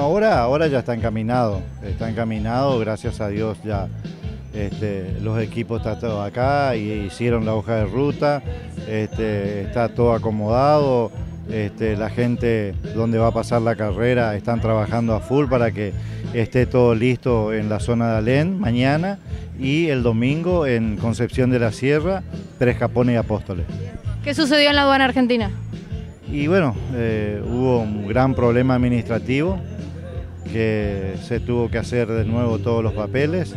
Ahora, ahora ya está encaminado, está encaminado, gracias a Dios ya este, los equipos están todos acá y hicieron la hoja de ruta, este, está todo acomodado, este, la gente donde va a pasar la carrera están trabajando a full para que esté todo listo en la zona de Alén mañana y el domingo en Concepción de la Sierra, Tres Capones y Apóstoles. ¿Qué sucedió en la aduana argentina? Y bueno, eh, hubo un gran problema administrativo, que se tuvo que hacer de nuevo todos los papeles,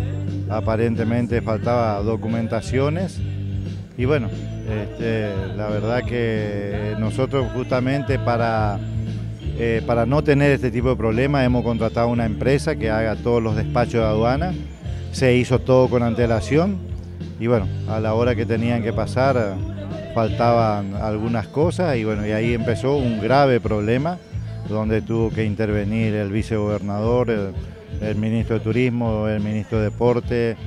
aparentemente faltaba documentaciones. Y bueno, este, la verdad que nosotros justamente para, eh, para no tener este tipo de problemas hemos contratado una empresa que haga todos los despachos de aduana, se hizo todo con antelación. Y bueno, a la hora que tenían que pasar faltaban algunas cosas. Y bueno, y ahí empezó un grave problema donde tuvo que intervenir el vicegobernador, el, ministro de Turismo, el ministro de Deporte,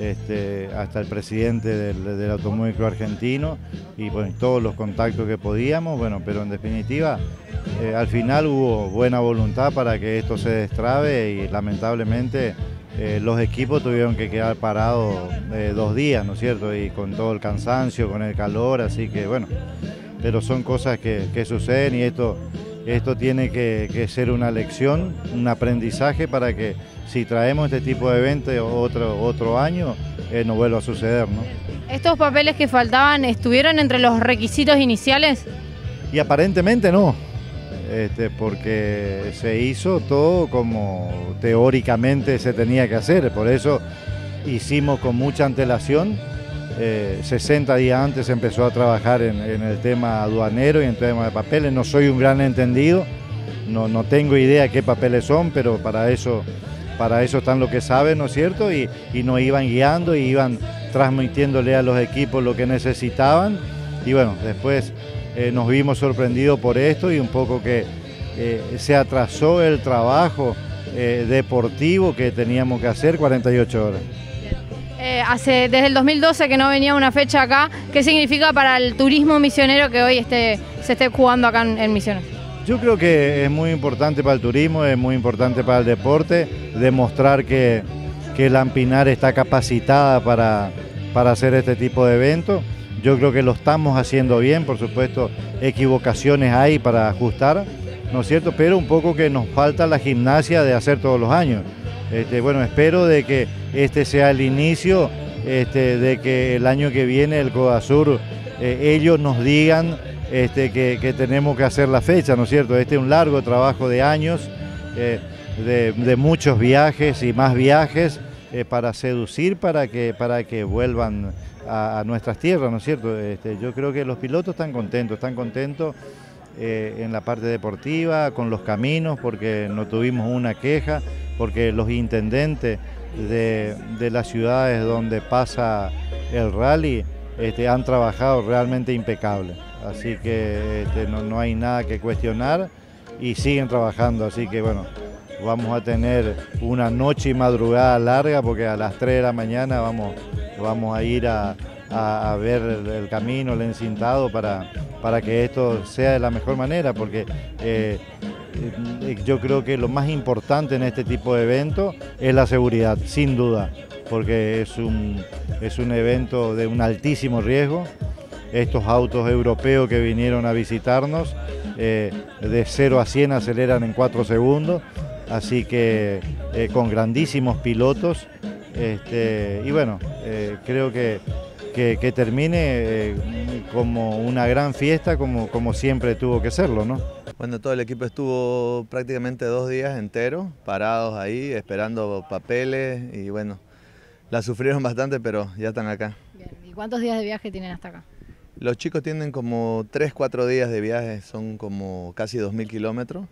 este, hasta el presidente del, Automóvil Argentino y todos los contactos que podíamos, bueno, pero en definitiva eh, al final hubo buena voluntad para que esto se destrabe y lamentablemente eh, los equipos tuvieron que quedar parados eh, dos días, ¿no es cierto? Y con todo el cansancio, con el calor, así que bueno, pero son cosas que suceden y esto esto tiene que, ser una lección, un aprendizaje para que si traemos este tipo de eventos otro, otro año, eh, no vuelva a suceder. ¿no? ¿Estos papeles que faltaban estuvieron entre los requisitos iniciales? Y aparentemente no, este, porque se hizo todo como teóricamente se tenía que hacer, por eso hicimos con mucha antelación 60 eh, días antes empezó a trabajar en, el tema aduanero y en tema de papeles. No soy un gran entendido, no, no tengo idea qué papeles son, pero para eso, para eso están los que saben, ¿no es cierto? Y, nos iban guiando y iban transmitiéndole a los equipos lo que necesitaban. Y bueno, después eh, nos vimos sorprendidos por esto y un poco que eh, se atrasó el trabajo deportivo que teníamos que hacer 48 horas. Eh, desde el 2012 que no venía una fecha acá. ¿Qué significa para el turismo misionero que hoy esté, se esté jugando acá en, Misiones? Yo creo que es muy importante para el turismo, es muy importante para el deporte, demostrar que, que Lampinar está capacitada para, para hacer este tipo de eventos. Yo creo que lo estamos haciendo bien, por supuesto, equivocaciones hay para ajustar, ¿no es cierto? Pero un poco que nos falta la gimnasia de hacer todos los años. Este, bueno, espero de que este sea el inicio este, de que el año que viene el Codasur, eh, ellos nos digan este, que, tenemos que hacer la fecha, ¿no es cierto? Este es un largo trabajo de años, eh, de, muchos viajes y más viajes eh, para seducir, para que, para que vuelvan a, nuestras tierras, ¿no es cierto? Yo creo que los pilotos están contentos, están contentos en la parte deportiva, con los caminos, porque no tuvimos una queja porque los intendentes de, las ciudades donde pasa el rally este, han trabajado realmente impecable. Así que este, no, hay nada que cuestionar y siguen trabajando. Así que bueno, vamos a tener una noche y madrugada larga porque a las 3 de la mañana vamos, vamos a ir a, ver el, camino, el encintado para, para que esto sea de la mejor manera, porque eh, yo creo que lo más importante en este tipo de eventos es la seguridad, sin duda, porque es un, es un evento de un altísimo riesgo. Estos autos europeos que vinieron a visitarnos eh, de 0 a 100 aceleran en 4 segundos, así que eh, con grandísimos pilotos. Este, y bueno, creo que, que, termine como una gran fiesta, como, como siempre tuvo que serlo, ¿no? Bueno, todo el equipo estuvo prácticamente dos días enteros, parados ahí, esperando papeles y bueno, la sufrieron bastante, pero ya están acá. ¿Y cuántos días de viaje tienen hasta acá? Los chicos tienen como 3, 4 días de viaje, son como casi 2.000 kilómetros.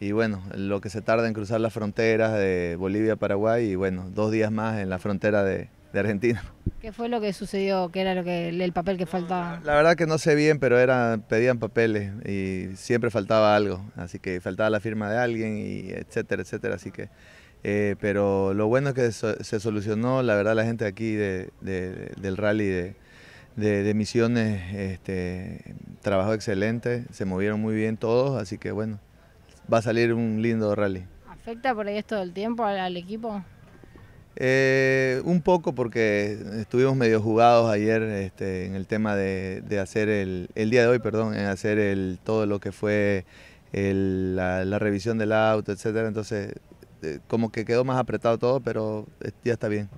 Y bueno, lo que se tarda en cruzar las fronteras de Bolivia Paraguay y bueno, dos días más en la frontera de, de Argentina. ¿Qué fue lo que sucedió? ¿Qué era lo que, el papel que faltaba? La verdad que no sé bien, pero era, pedían papeles y siempre faltaba algo. Así que faltaba la firma de alguien y etcétera, etcétera. Así que, eh, pero lo bueno es que se solucionó. La verdad la gente aquí de, del rally de, de, Misiones este, trabajó excelente, se movieron muy bien todos. Así que bueno, va a salir un lindo rally ¿Afecta por ahí esto del tiempo al, equipo? Eh, un poco porque estuvimos medio jugados ayer este, en el tema de, hacer el, el, día de hoy, perdón, en hacer el, todo lo que fue la, la, revisión del auto, etcétera. Entonces, eh, como que quedó más apretado todo, pero ya está bien.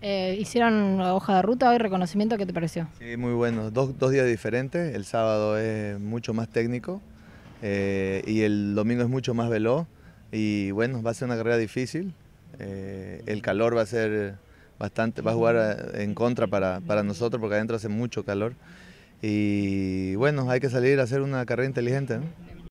Eh, ¿Hicieron hoja de ruta hoy, reconocimiento? ¿Qué te pareció? Sí, muy bueno. Dos, dos días diferentes. El sábado es mucho más técnico eh, y el domingo es mucho más veloz. Y bueno, va a ser una carrera difícil. Eh, el calor va a ser bastante, va a jugar en contra para, para nosotros porque adentro hace mucho calor. Y bueno, hay que salir a hacer una carrera inteligente.